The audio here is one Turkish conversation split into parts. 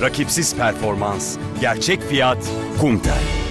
Rakipsiz performans, gerçek fiyat, Kumtel.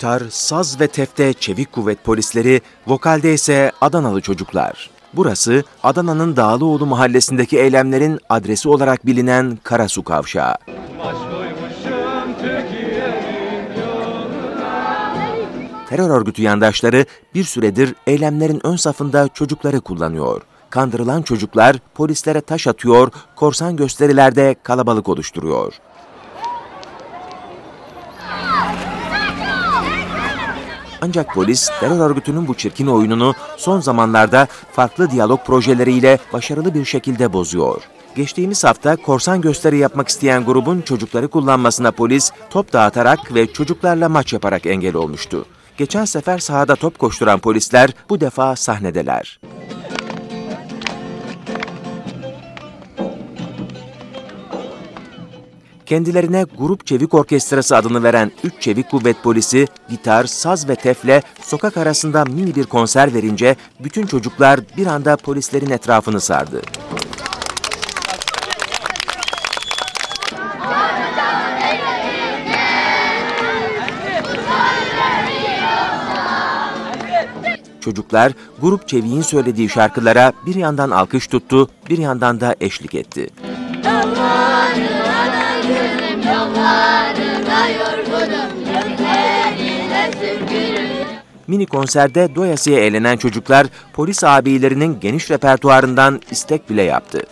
Gitar, saz ve tefte Çevik Kuvvet polisleri, vokalde ise Adanalı çocuklar. Burası Adana'nın Dağlıoğlu mahallesindeki eylemlerin adresi olarak bilinen Karasu Kavşağı. Terör örgütü yandaşları bir süredir eylemlerin ön safında çocukları kullanıyor. Kandırılan çocuklar polislere taş atıyor, korsan gösterilerde kalabalık oluşturuyor. Ancak polis terör örgütünün bu çirkin oyununu son zamanlarda farklı diyalog projeleriyle başarılı bir şekilde bozuyor. Geçtiğimiz hafta korsan gösteri yapmak isteyen grubun çocukları kullanmasına polis top dağıtarak ve çocuklarla maç yaparak engel olmuştu. Geçen sefer sahada top koşturan polisler bu defa sahnedeler. Kendilerine Grup Çevik Orkestrası adını veren 3 Çevik Kuvvet Polisi, gitar, saz ve tefle sokak arasında mini bir konser verince bütün çocuklar bir anda polislerin etrafını sardı. Çocuklar Grup Çevik'in söylediği şarkılara bir yandan alkış tuttu, bir yandan da eşlik etti. Yollarına yorgunum Mini konserde doyasıya eğlenen çocuklar polis abilerinin geniş repertuarından istek bile yaptı.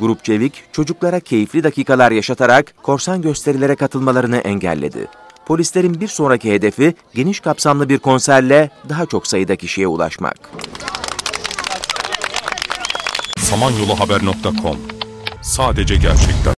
Grup Çevik, çocuklara keyifli dakikalar yaşatarak korsan gösterilere katılmalarını engelledi. Polislerin bir sonraki hedefi geniş kapsamlı bir konserle daha çok sayıda kişiye ulaşmak. samanyoluhaber.com Sadece gerçekler.